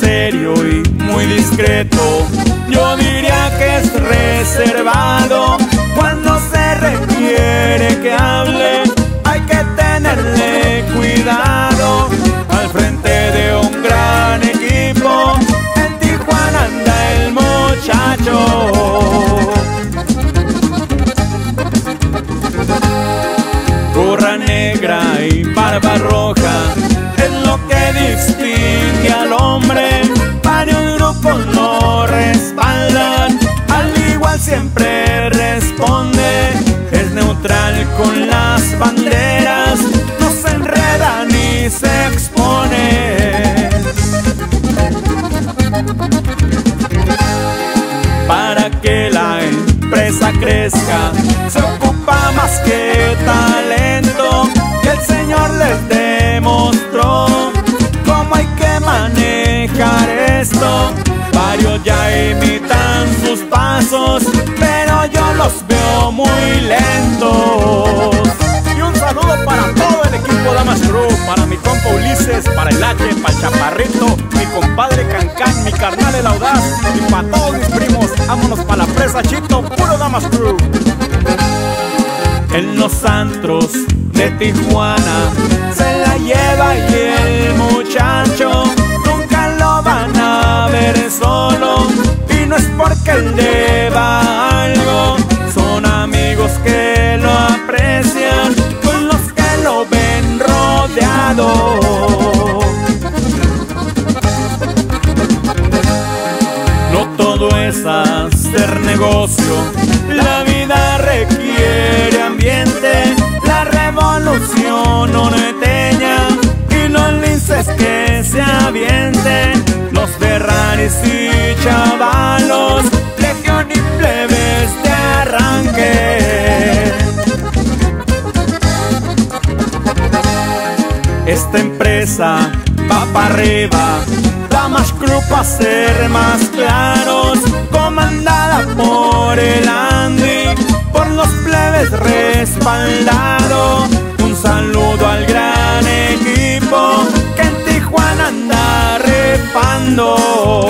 serio y muy discreto. Yo diría que es reservado cuando se requiere que hable. Hay que tenerle cuidado al frente de un gran equipo. En Tijuana anda el muchacho. Gorra negra y barba roja es lo que distingue empresa crezca, se ocupa más que talento. Y el Señor les demostró cómo hay que manejar esto. Varios ya imitan sus pasos, pero yo los veo muy lentos. Y un saludo para todo el equipo Damas Crew, para mi compa Ulises, para el H, para el Chaparrito, mi compadre Cancán, mi carnal el Audaz, y para todos mis primos, vámonos para la presa Chito, En los antros de Tijuana se la lleva y el muchacho nunca lo van a ver solo. Y no es porque él deba algo, son amigos que lo aprecian, con los que lo ven rodeado. No todo es hacer negocio, la vida requiere ambiente, la revolución norteña y los linces que se avienten, los Ferraris y chavalos, legión y plebes de arranque. Esta empresa va para arriba, da más para ser más claros, Un saludo al gran equipo que en Tijuana anda repando.